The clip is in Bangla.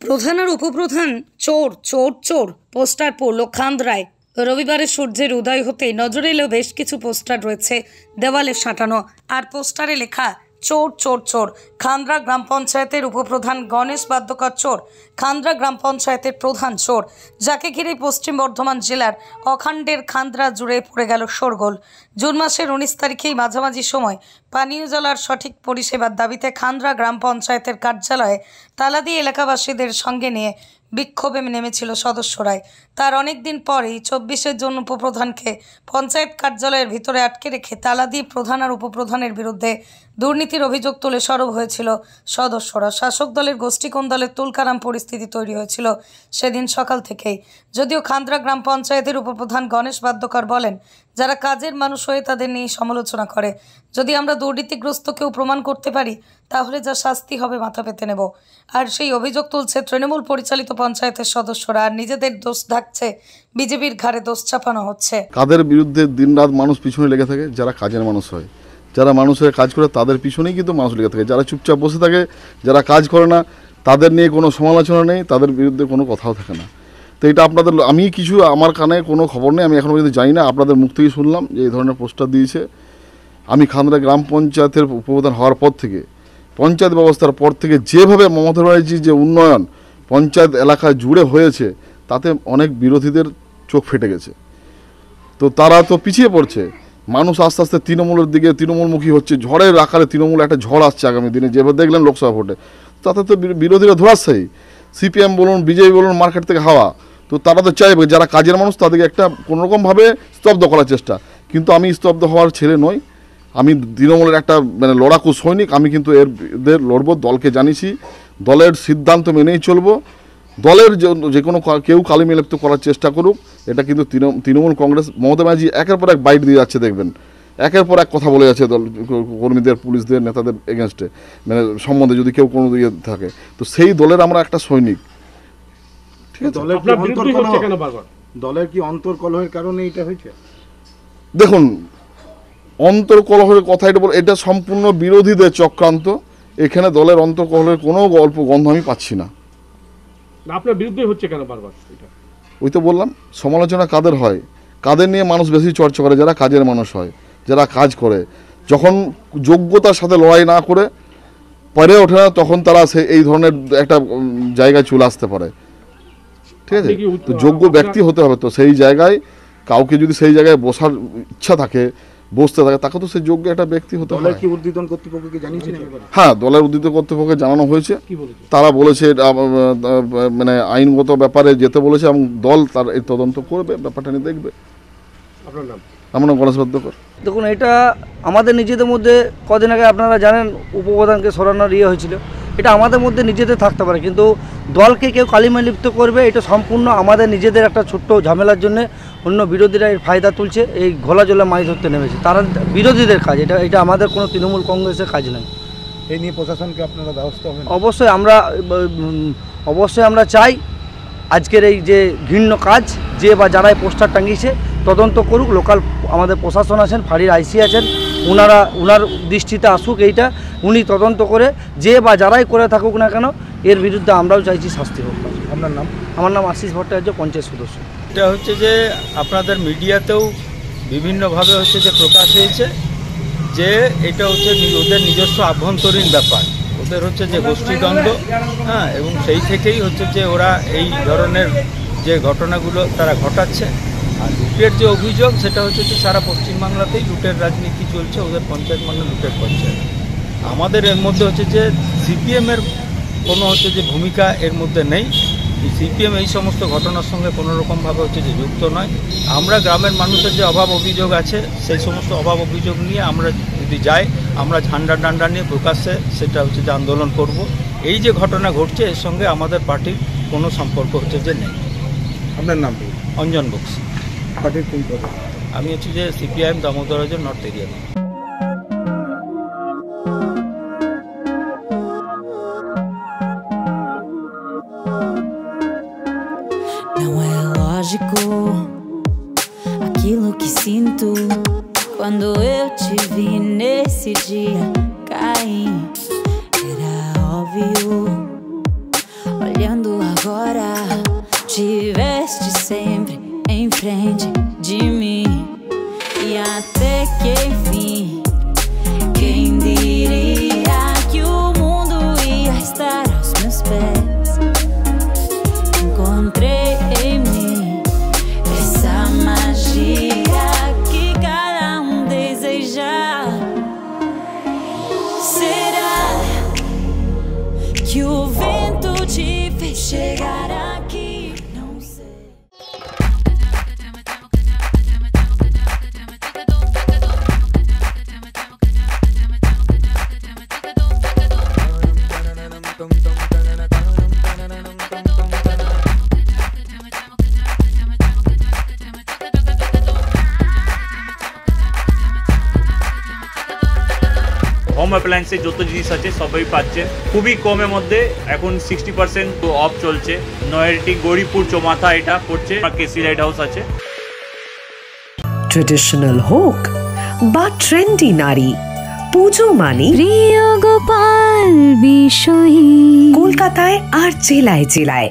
প্রধান আর উপপ্রধান? চোর চোর চোর। পোস্টার পড়ল খান্দ্রায় রবিবারে সূর্যের উদয় হতে নজরে এলেও বেশ কিছু পোস্টার রয়েছে। দেওয়ালে সাঁটানো। আর পোস্টারে লেখা চোর চোর চোর। খান্দ্রা গ্রাম পঞ্চায়েতের উপপ্রধান গণেশ বাদ্যকর চোর। খান্দ্রা গ্রাম পঞ্চায়েতের প্রধান চোর। যাকে ঘিরে পশ্চিম বর্ধমান জেলার অখণ্ডের খান্দ্রা জুড়ে পড়ে গেল শোরগোল। জুন মাসের উনিশ তারিখেই মাঝামাঝি সময় পানীয় জলার সঠিক পরিষেবার দাবিতে খান্দ্রা গ্রাম পঞ্চায়েতের কার্যালয়ে তালা দিয়ে এলাকাবাসীদের সঙ্গে নিয়ে বিক্ষোভে নেমেছিল সদস্যরাই। তার অনেক দিন পরেই চব্বিশের জন্য উপপ্রধানকে পঞ্চায়েত কার্যালয়ের ভিতরে আটকে রেখে তালা দিয়ে প্রধান আর উপপ্রধানের বিরুদ্ধে দুর্নীতির অভিযোগ তুলে সরব হয়েছিল সদস্যরা। শাসক দলের গোষ্ঠীকোণ দলের তুলকারাম পরিস্থিতি তৈরি হয়েছিল সেদিন সকাল থেকেই। যদিও খান্দ্রা গ্রাম পঞ্চায়েতের উপপ্রধান গণেশ বাদ্যকর বলেন, যারা কাজের মানুষ হয়ে তাদের নিয়ে সমালোচনা করে, যদি আমরা দুর্নীতিগ্রস্ত কেউ প্রমাণ করতে পারি তাহলে যা শাস্তি হবে মাথা পেতে নেব। আর সেই অভিযোগ তুলছে তৃণমূল পরিচালিত পঞ্চায়েতের সদস্যরা। আর নিজেদের দোষ ঢাকছে বিজেপির ঘাড়ে দোষ চাপানো হচ্ছে। কাদের বিরুদ্ধে দিনরাত মানুষ পিছনে লেগে থাকে? যারা কাজের মানুষ হয়। যারা মানুষের কাজ করে, তাদের পিছনেই কিন্তু মানুষ লেগে থাকে। যারা চুপচাপ বসে থাকে, যারা কাজ করে না, তাদের নিয়ে কোনো সমালোচনা নেই, তাদের বিরুদ্ধে কোনো কথাও থাকে না। তো এটা আপনাদের আমি কিছু আমার কানে কোনো খবর নেই, আমি এখনও পর্যন্ত জানি না। আপনাদের মুখ থেকেই শুনলাম যে এই ধরনের পোস্টার দিয়েছে। আমি খান্দরা গ্রাম পঞ্চায়েতের উপপ্রধান হওয়ার পর থেকে পঞ্চায়েত ব্যবস্থার পর থেকে যেভাবে মমতা ব্যানার্জির যে উন্নয়ন পঞ্চায়েত এলাকা জুড়ে হয়েছে, তাতে অনেক বিরোধীদের চোখ ফেটে গেছে। তো তারা তো পিছিয়ে পড়ছে। মানুষ আস্তে আস্তে তৃণমূলের দিকে, তৃণমূলমুখী হচ্ছে, ঝড়ের আকারে তৃণমূল একটা ঝড় আসছে আগামী দিনে, যেভাবে দেখলেন লোকসভা ভোটে। তাতে তো বিরো- বিরোধীরা ধরাচ্ছেই সিপিএম বলুন, বিজেপি বলুন, মার্কেট থেকে হাওয়া। তো তারা তো চাইবে, যারা কাজের মানুষ, তাদেরকে একটা কোনোরকমভাবে স্তব্ধ করার চেষ্টা। কিন্তু আমি স্তব্ধ হওয়ার ছেলে নই। আমি তৃণমূলের একটা মানে লড়াকু সৈনিক আমি কিন্তু এর এদের লড়বো দলকে জানিয়েছি। দলের সিদ্ধান্ত মেনেই চলবো। দলের যে- যে কোনো কেউ কালিমে লিপ্ত করার চেষ্টা করুক। এটা কিন্তু তৃণমূল কংগ্রেস মমতা ব্যানার্জি একের পর এক বাইট দিয়ে যাচ্ছে দেখবেন। একের পর এক কথা বলে যাচ্ছে দল কর্মীদের পুলিশদের নেতাদের এগেনস্টে মানে সম্বন্ধে যদি কেউ কোনো ইয়ে থাকে। তো সেই দলের আমরা একটা সৈনিক। ঠিক আছে? দলের কি অন্তর্কলহের কারণে এটা হয়েছে? দেখুন অন্তর্কলহের কথা এটা বল এটা সম্পূর্ণ বিরোধীদের চক্রান্ত। এখানে দলের অন্তর্কলহের কোনো গল্প গন্ধ আমি পাচ্ছি না। আপনার বিরুদ্ধেই হচ্ছে কেন বারবার ওই তো বললাম সমালোচনা কাদের হয়? কাদের নিয়ে মানুষ বেশি চর্চা করে? যারা কাজের মানুষ হয় যারা কাজ করে। যখন যোগ্যতার সাথে লড়াই না করে পরে ওঠে না তখন তারা সে এই ধরনের একটা জায়গায় চলে আসতে পারে। ঠিক আছে? তো যোগ্য ব্যক্তি হতে হবে তো। সেই জায়গায় কাউকে যদি সেই জায়গায় বসার ইচ্ছা থাকে বসতে থাকে তাকে তো সে যোগ্য একটা ব্যক্তি হতে দলের হয়। কি উদ্বোধন কর্তৃপক্ষকে জানিয়েছেন হ্যাঁ দলের উদ্দিত কর্তৃপক্ষকে জানানো হয়েছে। তারা বলেছে মানে আইনগত ব্যাপারে যেতে বলেছে এবং দল তার এই তদন্ত করবে ব্যাপারটা নিয়ে দেখবে। আপনার নাম? আমার নাম গণেশ বাদ্যকর। দেখুন এটা আমাদের নিজেদের মধ্যে কদিন আগে আপনারা জানেন উপপ্রধানকে সরানোর ইয়ে হয়েছিল। এটা আমাদের মধ্যে নিজেদের থাকতে পারে। কিন্তু দলকে কেউ কালিমা লিপ্ত করবে এটা সম্পূর্ণ আমাদের নিজেদের একটা ছোট্ট ঝামেলার জন্য অন্য বিরোধীরা এর ফায়দা তুলছে এই ঘোলা জলে মাছ ধরতে নেমেছে। তারা বিরোধীদের কাজ এটা এটা আমাদের কোনো তৃণমূল কংগ্রেসের কাজ নয়। এই নিয়ে প্রশাসনকে আপনারা ব্যবস্থা হবেন? অবশ্যই আমরা অবশ্যই আমরা চাই আজকের এই যে ঘৃণ্য কাজ যে বা যারাই পোস্টার টাঙিয়েছে তদন্ত করুক। লোকাল আমাদের প্রশাসন আছেন ফাঁড়ির আইসি আছেন ওনারা ওনার দৃষ্টিতে আসুক এইটা। উনি তদন্ত করে যে বা যারাই করে থাকুক না কেন এর বিরুদ্ধে আমরাও চাইছি শাস্তি হোক। আপনার নাম? আমার নাম আশিস ভট্টাচার্য পঞ্চায়েত সদস্য। এটা হচ্ছে যে আপনাদের মিডিয়াতেও বিভিন্নভাবে হচ্ছে যে প্রকাশ হয়েছে যে এটা হচ্ছে ওদের নিজস্ব আভ্যন্তরীণ ব্যাপার। ওদের হচ্ছে যে গোষ্ঠীদ্বন্দ্ব হ্যাঁ এবং সেই থেকেই হচ্ছে যে ওরা এই ধরনের যে ঘটনাগুলো তারা ঘটাচ্ছে। আর লুটের যে অভিযোগ সেটা হচ্ছে যে সারা পশ্চিমবাংলাতেই লুটের রাজনীতি চলছে ওদের পঞ্চায়েত মানে লুটের পঞ্চায়েত। আমাদের এর মধ্যে হচ্ছে যে সিপিএমের কোনো হচ্ছে যে ভূমিকা এর মধ্যে নেই। সিপিএম এই সমস্ত ঘটনার সঙ্গে কোনো রকমভাবে হচ্ছে যে যুক্ত নয়। আমরা গ্রামের মানুষের যে অভাব অভিযোগ আছে সেই সমস্ত অভাব অভিযোগ নিয়ে আমরা যদি যাই আমরা ঝান্ডা ডান্ডা নিয়ে প্রকাশ্যে সেটা হচ্ছে যে আন্দোলন করব। এই যে ঘটনা ঘটছে এর সঙ্গে আমাদের পার্টির কোনো সম্পর্ক হচ্ছে যে নেই। আপনার নাম অঞ্জন বক্স। পার্টির আমি হচ্ছে যে CPIM দামোদরাজের north area. Lógico aquilo que sinto quando eu te vi nesse dia cair. Era óbvio olhando agora. Tiveste sempre em frente de mim. E até que te fez chegar aqui? Não sei. Home অ্যাপ্লায়েন্সে যত জিনিস আছে সবই পাচ্ছেন খুবই কমের মধ্যে এখন সিক্সটি পার্সেন্ট অফ চলছে। নয়ারটি গৌরীপুর চৌমাথা এটা পড়ছে কেসি লাইট হাউস আছে। ট্রেডিশনাল হোক বা ট্রেন্ডি নারী পুজো মানে প্রিয় গোপাল বিষয়ী। কলকাতায় আর জেলায় জেলায়।